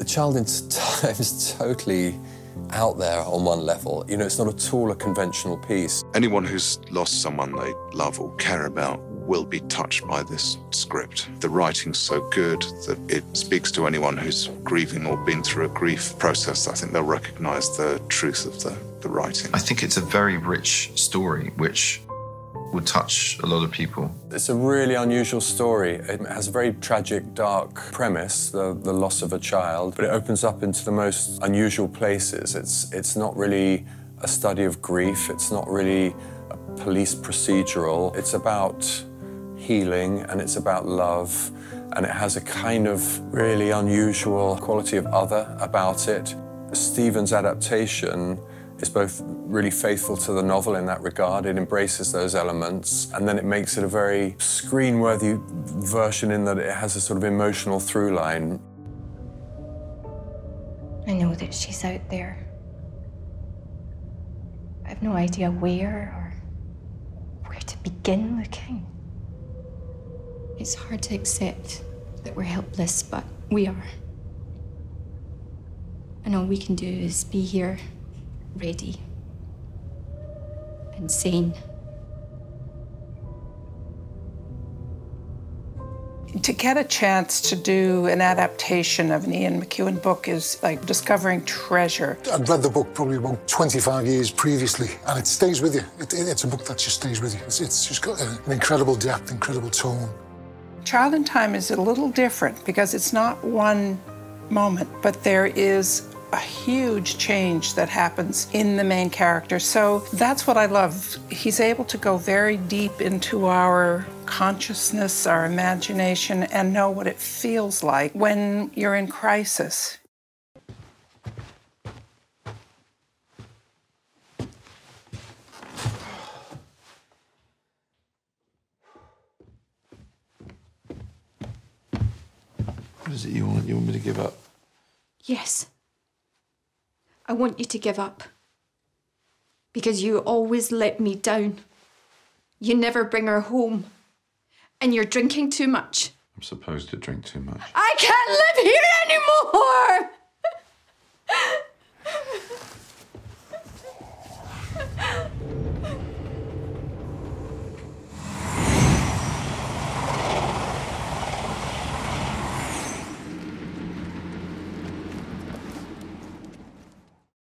The child in Time is totally out there on one level. You know, it's not at all a conventional piece. Anyone who's lost someone they love or care about will be touched by this script. The writing's so good that it speaks to anyone who's grieving or been through a grief process. I think they'll recognize the truth of the, the writing. I think it's a very rich story, which would touch a lot of people. It's a really unusual story. It has a very tragic, dark premise, the, the loss of a child, but it opens up into the most unusual places. It's, it's not really a study of grief, it's not really a police procedural. It's about healing and it's about love, and it has a kind of really unusual quality of other about it. Stephen's adaptation is both really faithful to the novel in that regard. It embraces those elements, and then it makes it a very screen-worthy version in that it has a sort of emotional through line. I know that she's out there. I have no idea where or where to begin looking. It's hard to accept that we're helpless, but we are. And all we can do is be here ready and sane. To get a chance to do an adaptation of an Ian McEwan book is like discovering treasure. I'd read the book probably about 25 years previously, and it stays with you. It, it, it's a book that just stays with you. It's, it's just got an incredible depth, incredible tone. Child in Time is a little different because it's not one moment, but there is a huge change that happens in the main character. So that's what I love. He's able to go very deep into our consciousness, our imagination, and know what it feels like when you're in crisis. What is it you want? You want me to give up? Yes. I want you to give up. Because you always let me down. You never bring her home. And you're drinking too much. I'm supposed to drink too much. I can't live here anymore!